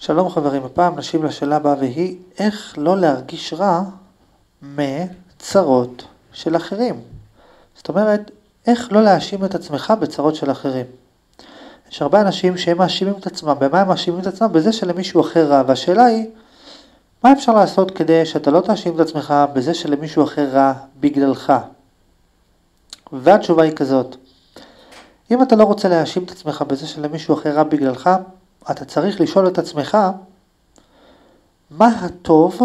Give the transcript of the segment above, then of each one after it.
שלום חברים, הפעם נשיב לשאלה הבאה והיא איך לא להרגיש רע מצרות של אחרים. זאת אומרת, איך לא להאשים את עצמך בצרות של אחרים. יש הרבה אנשים שהם מאשימים את עצמם, במה הם מאשימים את עצמם? בזה שלמישהו אחר רע, והשאלה היא, מה אפשר לעשות כדי שאתה לא תאשים את עצמך בזה שלמישהו אחר רע בגללך? והתשובה היא כזאת, אם אתה לא רוצה להאשים את עצמך בזה שלמישהו אחר רע בגללך, אתה צריך לשאול את עצמך, מה הטוב,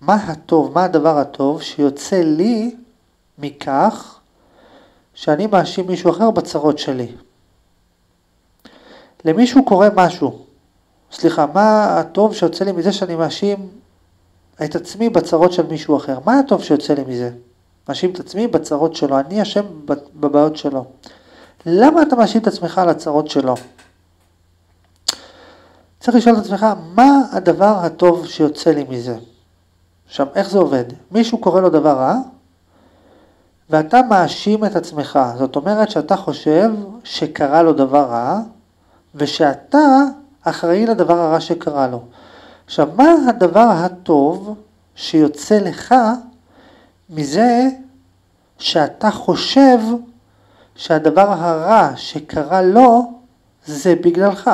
מה הטוב, מה הדבר הטוב שיוצא לי מכך שאני מאשים מישהו אחר בצרות שלי. למישהו קורה משהו, סליחה, מה הטוב שיוצא לי מזה שאני מאשים את עצמי בצרות של מישהו אחר? מה הטוב שיוצא לי מזה? מאשים את עצמי בצרות שלו, אני אשם בבעיות שלו. למה אתה מאשים את עצמך על הצרות שלו? צריך לשאול את עצמך, מה הדבר הטוב שיוצא לי מזה? עכשיו, איך זה עובד? מישהו קורא לו דבר רע, ואתה מאשים את עצמך. זאת אומרת שאתה חושב שקרה לו דבר רע, ושאתה אחראי לדבר הרע שקרה לו. עכשיו, מה הדבר הטוב שיוצא לך מזה שאתה חושב שהדבר הרע שקרה לו זה בגללך?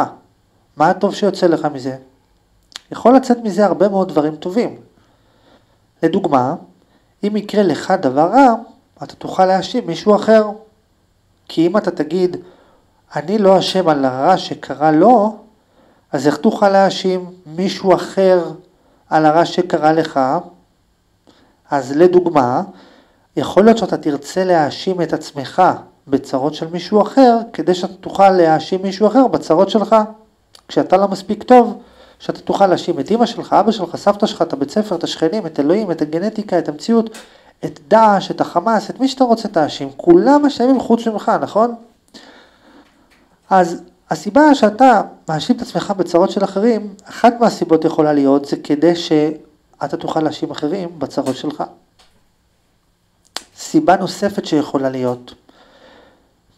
מה הטוב שיוצא לך מזה? יכול לצאת מזה הרבה מאוד דברים טובים. לדוגמה, אם יקרה לך דבר רע, אתה תוכל להאשים מישהו אחר. כי אם אתה תגיד, אני לא אשם על הרע שקרה לו, אז איך תוכל להאשים מישהו אחר על הרע שקרה לך? אז לדוגמה, יכול להיות שאתה תרצה להאשים את עצמך בצרות של מישהו אחר, כדי שאתה תוכל להאשים מישהו אחר בצרות שלך. כשאתה לא מספיק טוב, שאתה תוכל להאשים את אמא שלך, אבא שלך, סבתא שלך, את הבית ספר, את השכנים, את אלוהים, את הגנטיקה, את המציאות, את דאעש, את החמאס, את מי שאתה רוצה תאשים. כולם אשמים חוץ ממך, נכון? אז הסיבה שאתה מאשים את עצמך בצרות של אחרים, אחת מהסיבות יכולה להיות זה כדי שאתה תוכל להאשים אחרים בצרות שלך. סיבה נוספת שיכולה להיות,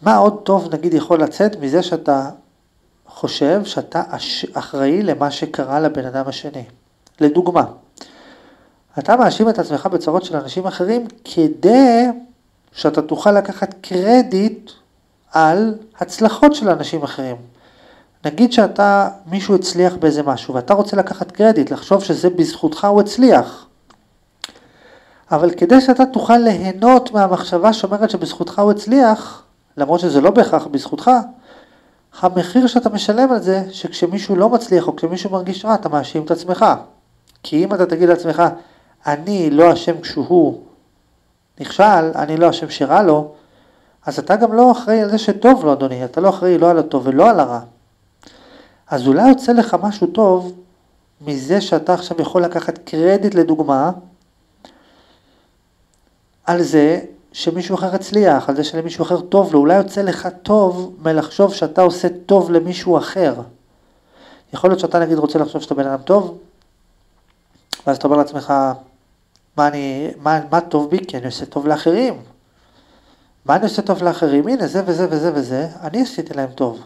מה עוד טוב נגיד יכול לצאת מזה שאתה חושב שאתה אחראי למה שקרה לבן אדם השני. לדוגמה, אתה מאשים את עצמך בצרות של אנשים אחרים כדי שאתה תוכל לקחת קרדיט על הצלחות של אנשים אחרים. נגיד שאתה, מישהו הצליח באיזה משהו ואתה רוצה לקחת קרדיט, לחשוב שזה בזכותך הוא הצליח. אבל כדי שאתה תוכל ליהנות מהמחשבה שאומרת שבזכותך הוא הצליח, למרות שזה לא בהכרח בזכותך, המחיר שאתה משלם על זה, שכשמישהו לא מצליח או כשמישהו מרגיש רע, אתה מאשים את עצמך. כי אם אתה תגיד לעצמך, אני לא אשם כשהוא נכשל, אני לא אשם שרע לו, אז אתה גם לא אחראי על זה שטוב לו, אדוני, אתה לא אחראי לא על הטוב ולא על הרע. אז אולי יוצא לך משהו טוב מזה שאתה עכשיו יכול לקחת קרדיט לדוגמה על זה שמישהו אחר הצליח, על זה שלמישהו אחר טוב לו, אולי יוצא לך טוב מלחשוב שאתה עושה טוב למישהו אחר. יכול להיות שאתה נגיד רוצה לחשוב שאתה בן אדם טוב, ואז אתה אומר לעצמך, מה, אני, מה, מה טוב בי? כי אני עושה טוב לאחרים. מה אני עושה טוב לאחרים? הנה זה וזה וזה וזה, אני עשיתי להם טוב.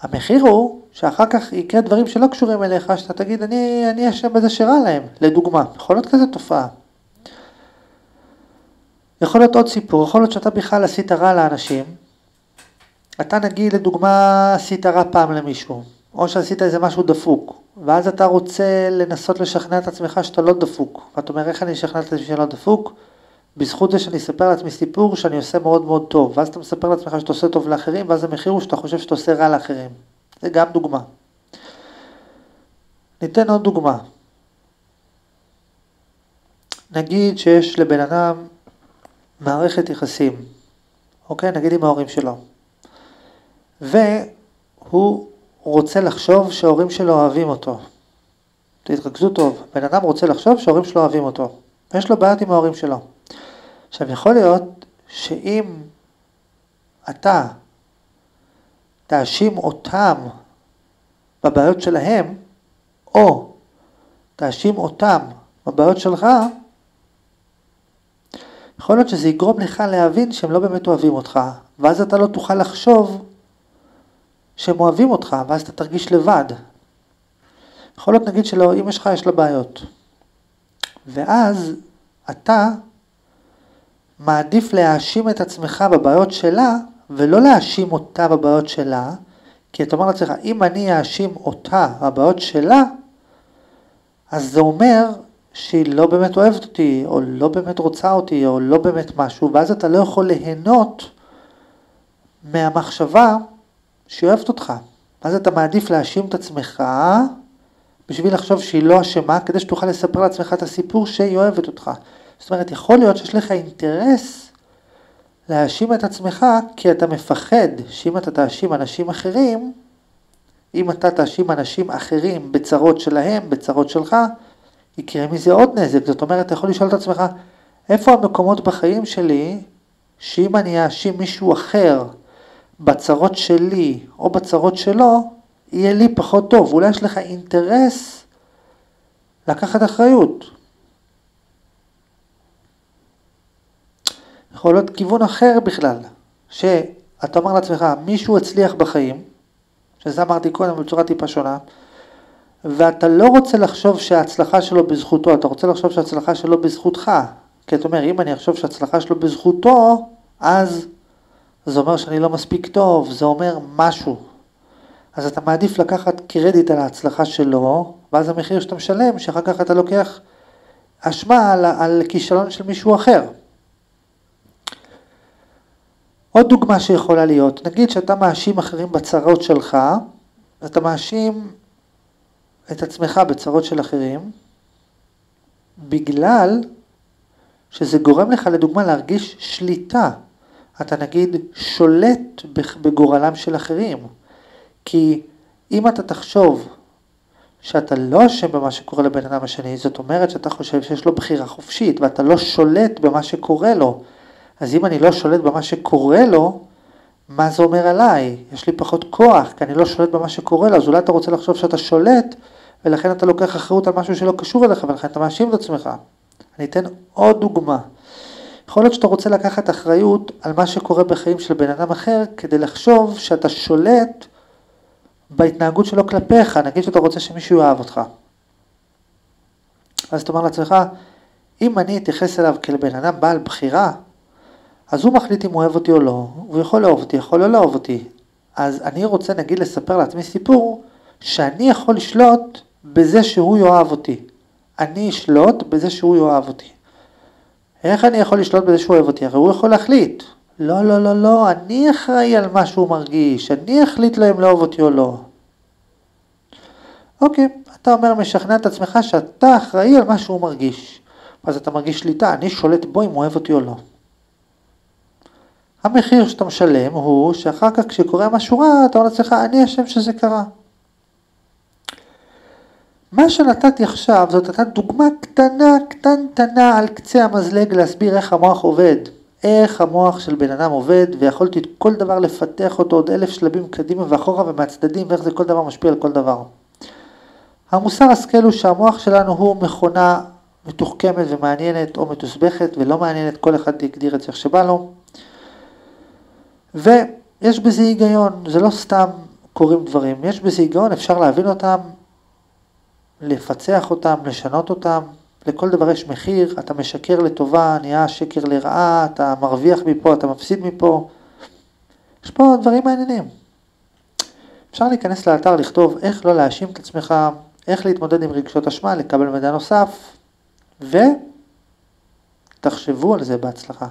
המחיר הוא שאחר כך יקרה דברים שלא קשורים אליך, שאתה תגיד, אני אשם בזה שרע להם, לדוגמה. יכול להיות כזה תופעה. יכול להיות עוד סיפור, יכול להיות שאתה בכלל עשית רע לאנשים. אתה נגיד לדוגמה עשית רע פעם למישהו, או שעשית איזה משהו דפוק, ואז אתה רוצה לנסות לשכנע את עצמך שאתה לא דפוק. ואתה אומר איך אני אשכנע את עצמי שאני לא דפוק? בזכות זה שאני אספר לעצמי סיפור שאני עושה מאוד מאוד טוב, ואז אתה מספר לעצמך שאתה עושה טוב לאחרים, ואז המחיר הוא שאתה חושב שאתה עושה רע לאחרים. זה גם דוגמה. ניתן עוד דוגמה. נגיד שיש לבן אדם מערכת יחסים, אוקיי? נגיד עם ההורים שלו. והוא רוצה לחשוב שההורים שלו אוהבים אותו. תתרכזו טוב, בן אדם רוצה לחשוב שההורים שלו אוהבים אותו. יש לו בעיות עם ההורים שלו. עכשיו יכול להיות שאם אתה תאשים אותם בבעיות שלהם, או תאשים אותם בבעיות שלך, יכול להיות שזה יגרום לך להבין שהם לא באמת אוהבים אותך, ואז אתה לא תוכל לחשוב שהם אוהבים אותך, ואז אתה תרגיש לבד. יכול להיות נגיד שלאמא שלך יש לה בעיות. ואז אתה מעדיף להאשים את עצמך בבעיות שלה, ולא להאשים אותה בבעיות שלה, כי אתה אומר לעצמך, אם אני אאשים אותה בבעיות שלה, אז זה אומר שהיא לא באמת אוהבת אותי, או לא באמת רוצה אותי, או לא באמת משהו, ואז אתה לא יכול ליהנות מהמחשבה שהיא אוהבת אותך. אז אתה מעדיף להאשים את עצמך בשביל לחשוב שהיא לא אשמה, כדי שתוכל לספר לעצמך את הסיפור שהיא אוהבת אותך. זאת אומרת, יכול להיות שיש לך אינטרס להאשים את עצמך, כי אתה מפחד שאם אתה תאשים אנשים אחרים, אם אתה תאשים אנשים אחרים בצרות שלהם, בצרות שלך, יקרה מזה עוד נזק. זאת אומרת, אתה יכול לשאול את עצמך, איפה המקומות בחיים שלי, שאם אני אאשים מישהו אחר בצרות שלי או בצרות שלו, יהיה לי פחות טוב. אולי יש לך אינטרס לקחת אחריות. יכול להיות כיוון אחר בכלל, שאתה אומר לעצמך, מישהו הצליח בחיים, שזה אמרתי קודם בצורה טיפה שונה, ואתה לא רוצה לחשוב שההצלחה שלו בזכותו, אתה רוצה לחשוב שההצלחה שלו בזכותך. כי אתה אומר, אם אני אחשוב שההצלחה שלו בזכותו, אז זה אומר שאני לא מספיק טוב, זה אומר משהו. אז אתה מעדיף לקחת קרדיט על ההצלחה שלו, ואז המחיר שאתה משלם, שאחר כך אתה לוקח אשמה על, על כישלון של מישהו אחר. עוד דוגמה שיכולה להיות, נגיד שאתה מאשים אחרים בצרות שלך, אתה מאשים את עצמך בצרות של אחרים, בגלל שזה גורם לך לדוגמה להרגיש שליטה. אתה נגיד שולט בגורלם של אחרים. כי אם אתה תחשוב שאתה לא אשם במה שקורה לבן אדם השני, זאת אומרת שאתה חושב שיש לו בחירה חופשית ואתה לא שולט במה שקורה לו. אז אם אני לא שולט במה שקורה לו, מה זה אומר עליי? יש לי פחות כוח, כי אני לא שולט במה שקורה לו, אז אולי אתה רוצה לחשוב שאתה שולט, ולכן אתה לוקח אחריות על משהו שלא קשור אליך, ולכן אתה מאשים את עצמך. אני אתן עוד דוגמה. יכול להיות שאתה רוצה לקחת אחריות על מה שקורה בחיים של בן אדם אחר, כדי לחשוב שאתה שולט בהתנהגות שלו כלפיך, נגיד שאתה רוצה שמישהו יאהב אותך. אז אתה אומר לעצמך, אם אני אתייחס אליו כאל בן אדם בעל בחירה, אז הוא מחליט אם הוא אוהב אותי או לא, הוא יכול לאהוב אותי, יכול לא לאהוב אותי. אז אני רוצה נגיד לספר לעצמי סיפור, שאני יכול לשלוט בזה שהוא יאהב אותי. אני אשלוט בזה שהוא יאהב אותי. איך אני יכול לשלוט בזה שהוא אוהב אותי? הרי הוא יכול להחליט. לא, לא, לא, לא, אני אחראי על מה שהוא מרגיש, אני אחליט לו אם לאהוב אותי או לא. אוקיי, אתה אומר, משכנע את עצמך שאתה אחראי על מה שהוא מרגיש. אז אתה מרגיש שליטה, אני שולט בו אם הוא אוהב אותי או לא. המחיר שאתה משלם הוא שאחר כך כשקורה משהו רע, אתה אומר לעצמך, אני אשם שזה קרה. מה שנתתי עכשיו זאת הייתה דוגמה קטנה, קטנטנה על קצה המזלג להסביר איך המוח עובד. איך המוח של בן אדם עובד, ויכולתי את כל דבר לפתח אותו עוד אלף שלבים קדימה ואחורה ומהצדדים, ואיך זה כל דבר משפיע על כל דבר. המוסר השכל הוא שהמוח שלנו הוא מכונה מתוחכמת ומעניינת או מתוסבכת ולא מעניינת, כל אחד יגדיר את זה איך שבא לו. ויש בזה היגיון, זה לא סתם קורים דברים, יש בזה היגיון, אפשר להבין אותם, לפצח אותם, לשנות אותם, לכל דבר יש מחיר, אתה משקר לטובה, נהיה שקר לרעה, אתה מרוויח מפה, אתה מפסיד מפה. יש פה דברים מעניינים. אפשר להיכנס לאתר, לכתוב איך לא להאשים את עצמך, איך להתמודד עם רגשות אשמה, לקבל מידע נוסף, ותחשבו על זה בהצלחה.